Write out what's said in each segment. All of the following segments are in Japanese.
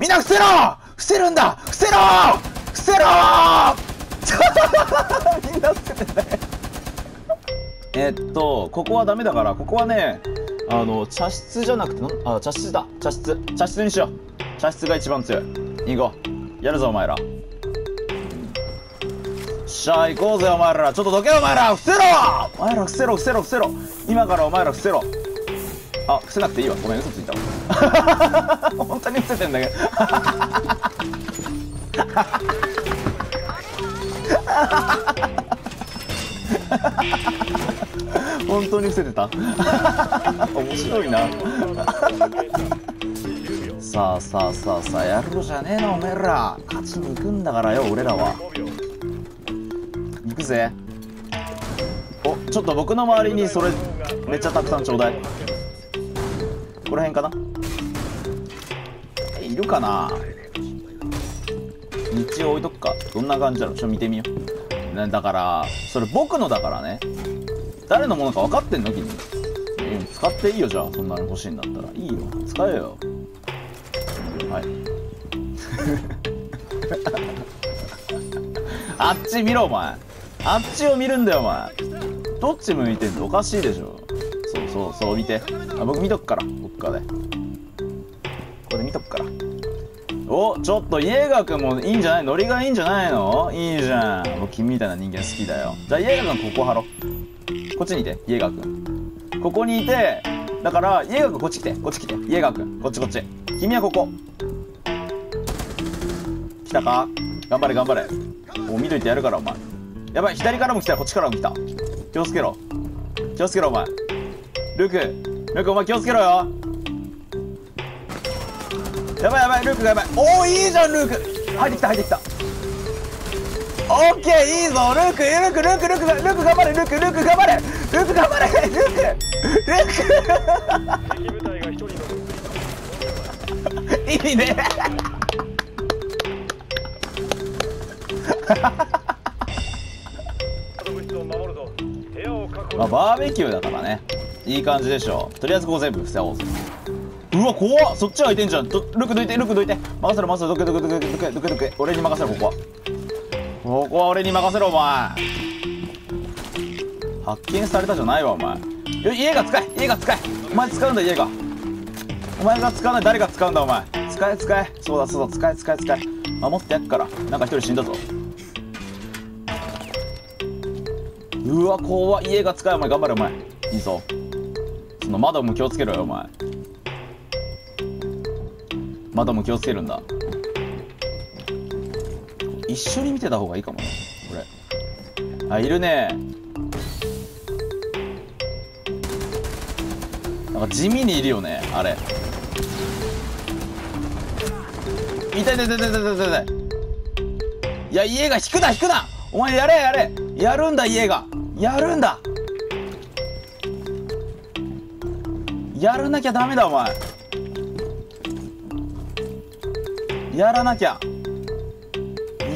みんな伏せろ！伏せるんだ！伏せろ！伏せろ！みんな伏せてないえっとここはダメだからここはねあの茶室じゃなくてなあ茶室だ。茶室。茶室にしよう。茶室が一番強い。行こう。やるぞお前ら。しゃあ行こうぜお前ら。ちょっとどけお前ら。伏せろ！お前ら伏せろ伏せろ伏せろ。今からお前ら伏せろ。あ伏せなくていいわ。ごめん嘘ついたわ。本当に伏せてんだけど。本当に伏せてた？面白いな。さあさあさあさあやるのじゃねえなおめえら。勝ちに行くんだからよ俺らは。行くぜ。おちょっと僕の周りにそれめっちゃたくさんちょうだい。この辺かな？いるかな？道を置いとくか。どんな感じだろう？ちょっと見てみよう、だからそれ僕のだからね。誰のものか分かってんの？君。使っていいよじゃあ。そんなの欲しいんだったら。いいよ。使えよ。はい。あっち見ろお前。あっちを見るんだよお前。どっち向いてんの？おかしいでしょ。そうそうそう見て。あ僕見とくから。どっかで。見とくから。おちょっとイエガ君もいいんじゃない？ノリがいいんじゃないの？いいじゃん。僕君みたいな人間好きだよ。じゃあイエガ君ここ張ろこっちにいてイエガ君ここにいてだからイエガ君こっち来て。こっち来て。イエガ君こっちこっち。君はここ。来たか？頑張れ頑張れ。もう見といてやるからお前。やばい左からも来たこっちからも来た。気をつけろ。気をつけろお前。ルクルクお前気をつけろよ。やばいやばいルークがやばい。おおいいじゃんルーク。入ってきた入ってきた。オッケーいいぞ。ルークルークルークルークルーク頑張れルークルーク頑張れ。ルーク頑張れルーク。ルークいいね。まあ保バーベキューだからね。いい感じでしょとりあえずここ全部伏せおう。ぜうわ怖っ。そっち開いてんじゃん。どルクどいてルクどいて。任せろ任せろ。どけどけどけどけどけどけ俺に任せろここは。ここは俺に任せろお前。発見されたじゃないわお前。よ家が使え。家が使え。お前使うんだ家が。お前が使わない誰が使うんだお前。使え使え。そうだそうだ。使え使え使え。守ってやっから。なんか一人死んだぞ。うわ怖っ。家が使え。お前頑張れお前。いいぞ。その窓も気をつけろよお前。窓も気をつけるんだ。一緒に見てた方がいいかもねこれ。あいるね。なんか地味にいるよねあれ。痛い痛い痛い痛い痛い痛い痛い。いや家が引くな引くな。お前やれやれ。やるんだ家が。やるんだ。やらなきゃダメだお前。やらなきゃ。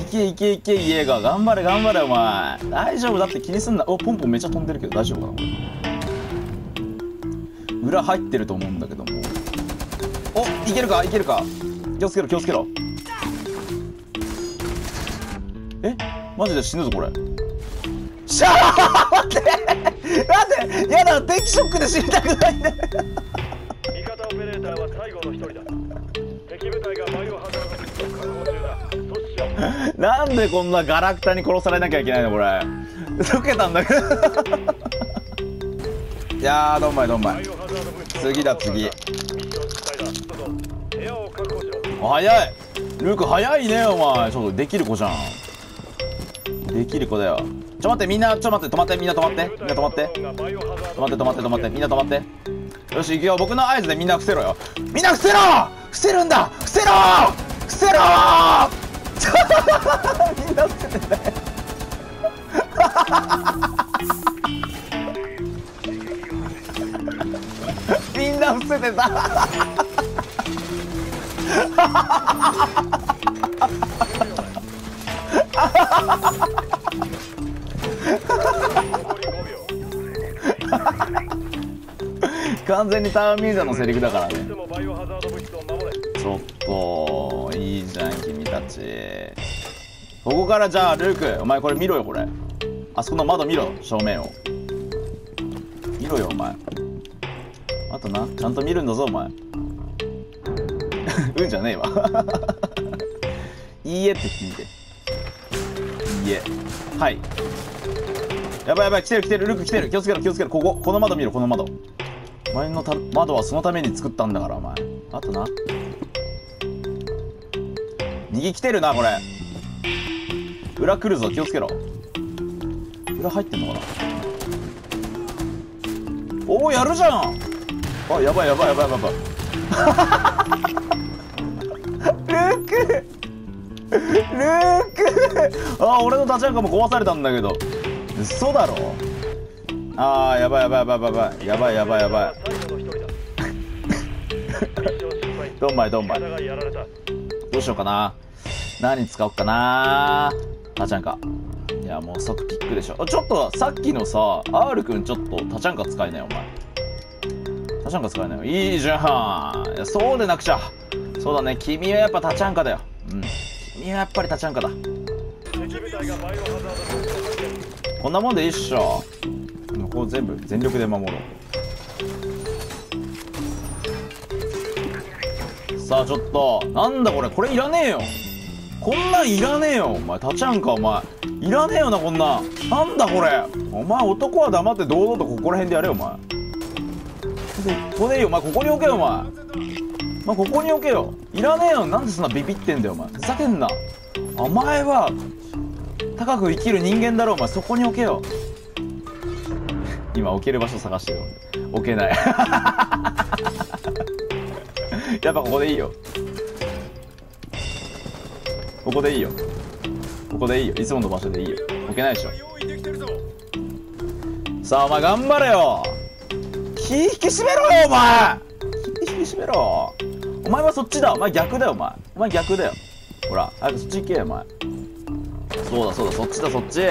いけいけいけ家が。頑張れ頑張れお前。大丈夫だって気にすんな。おポンポンめっちゃ飛んでるけど大丈夫かな裏入ってると思うんだけども。おいけるか？いけるか？気をつけろ気をつけろ。え？マジで死ぬぞこれ。しゃあ待って！待って！やだ電気ショックで死にたくないんだ味方オペレーターは最後の一人だ。敵部隊がバイオハザード確保中だ。阻止しようなんでこんなガラクタに殺されなきゃいけないのこれ。溶けたんだけど。いやーどんまいどんまい。バイド物質を次だ次。早い。ルーク早いねお前。ちょっとできる子じゃん。できる子だよ。ちょ待ってみんなちょ待って。止まってみんな止まって。みんな止まって。止まって止まって止まって。みんな止まって。よし行くよ。僕の合図でみんな伏せろよ。みんな伏せろ伏せるんだ！伏せろ！伏せろ！みんな伏せてないみんな伏せてた。完全にターミーザのセリフだからね。ちょっといいじゃん君たち。ここからじゃあルークお前これ見ろよこれ。あそこの窓見ろ正面を。見ろよお前。あとなちゃんと見るんだぞお前。うんじゃねえわ。いいえって言って。みていいえ。はい。やばいやばい来てる来てるルーク来てる。気をつけろ気をつけろ。こここの窓見ろこの窓。お前のた窓はそのために作ったんだからお前。あとな。右来てるなこれ。裏来るぞ気をつけろ。裏入ってんのかな。おおやるじゃん。あやばいやばいやばいやばい。やばい ルークルークあ俺の立ちなんかも壊されたんだけど嘘だろあーやばいやばいやばいやばいやばいやばいやばいどんまいどんまい。どうしようかな。何使おうかな。タチャンカ。いやもう即ピックでしょ。ちょっとさっきのさ R くんちょっとタチャンカ使えないよお前。タチャンカ使えないよ。いいじゃん。いやそうでなくちゃ。そうだね。君はやっぱタチャンカだよ。うん。君はやっぱりタチャンカだ。こんなもんでいいっしょ。ここ全部全力で守ろう。さあちょっと。なんだこれ。これいらねえよ。こんなんいらねえよ。お前タチャンかお前。いらねえよなこんなん。なんだこれ。お前男は黙って堂々とここら辺でやれよお前。ここでいいよ。お前ここに置けよお前。お前ここに置けよ。いらねえよ。なんでそんなビビってんだよお前。ふざけんな。お前は高く生きる人間だろお前。そこに置けよ。今置ける場所探してる。置けない。やっぱここでいいよ。ここでいいよ。ここでいいよ。いつもの場所でいいよ。置けないでしょ。さあお前頑張れよ。気引き締めろよお前。気引き締めろ。お前はそっちだ。お前逆だよお前。お前逆だよ。ほら早くそっち行けよお前。そうだそうだ。そっちだそっち。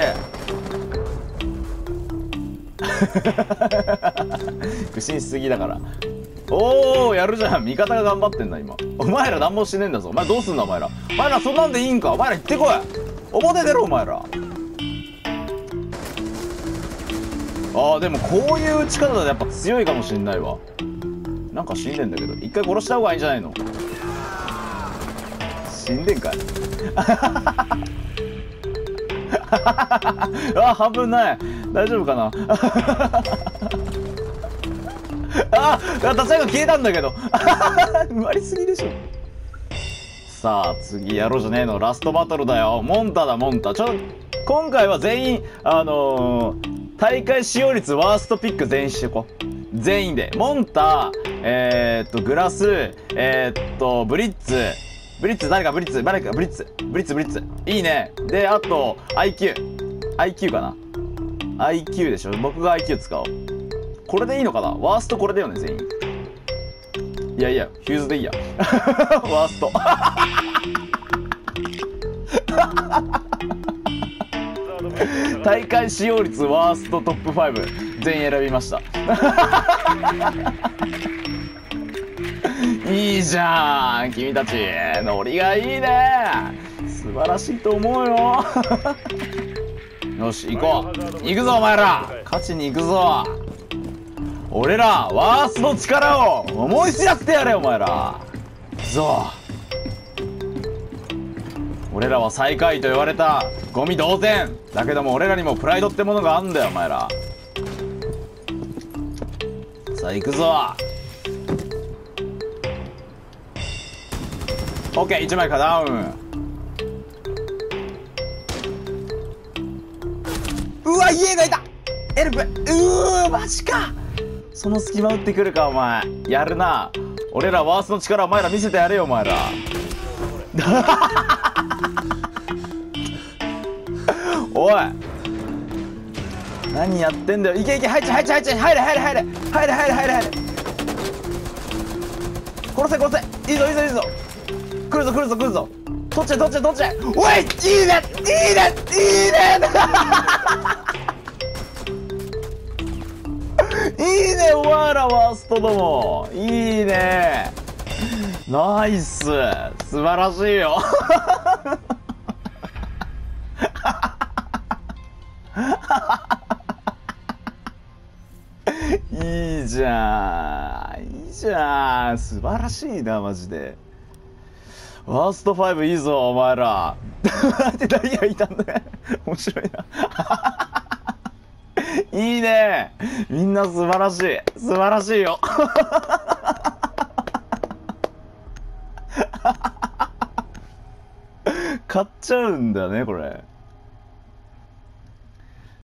苦心しすぎだから。おおやるじゃん。味方が頑張ってんだ今。お前ら何もしねえんだぞ。お前どうすんだお前ら。お前らそんなんでいいんか。お前ら行ってこい。表出ろお前ら。あーでもこういう打ち方だとやっぱ強いかもしんないわ。なんか死んでんだけど。一回殺した方がいいんじゃないの？死んでんかい。あ半分ない。大丈夫かな？ああ立ち上が消えたんだけど。埋まりすぎでしょ。さあ次やろうじゃねえの。ラストバトルだよ。モンタだモンタちょ今回は全員あのー大会使用率ワーストピック全員してこ。う全員で。モンタえー、っとグラスえー、っとブリッツ。ブリッツ誰かブリッツ。誰かブリッツ。ブリッツブリッツ。いいね。であと IQIQ IQ かな。IQ でしょ。僕が IQ 使おう。これでいいのかな？ワーストこれだよね全員。いやいやフューズでいいや。ワースト。大会使用率ワーストトップ5全員選びました。いいじゃん君たち。ノリがいいね。素晴らしいと思うよ。よし行こう。行くぞお前ら。勝ちに行くぞ。俺らワースの力を思い知らせてやれお前ら。くぞ。俺らは最下位と言われたゴミ同然。だけども俺らにもプライドってものがあんだよお前ら。さあ行くぞ。オッケー1枚かダウン。うわ家がいた。エルプ。うーマジか。その隙間打ってくるかお前。やるな。俺らワースの力お前ら見せてやれよお前ら。おい。何やってんだよ。いけいけ入っちゃ入っちゃ入っちゃ入れ入れ入れ。入れ入れ入れ入れ。殺せ殺せ。いいぞいいぞいいぞ。来るぞ来るぞ来るぞ。取っちゃ取っちゃ取っちゃおいいいねいいねいいね。いいねお前らワーストども。いいね。ナイス。素晴らしいよ。いいじゃん。いいじゃん。素晴らしいなマジで。ワースト5いいぞお前ら。ってダイヤいたんだね面白いな。いいね。みんな素晴らしい。素晴らしいよ。買っちゃうんだねこれ。